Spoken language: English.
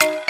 Bye.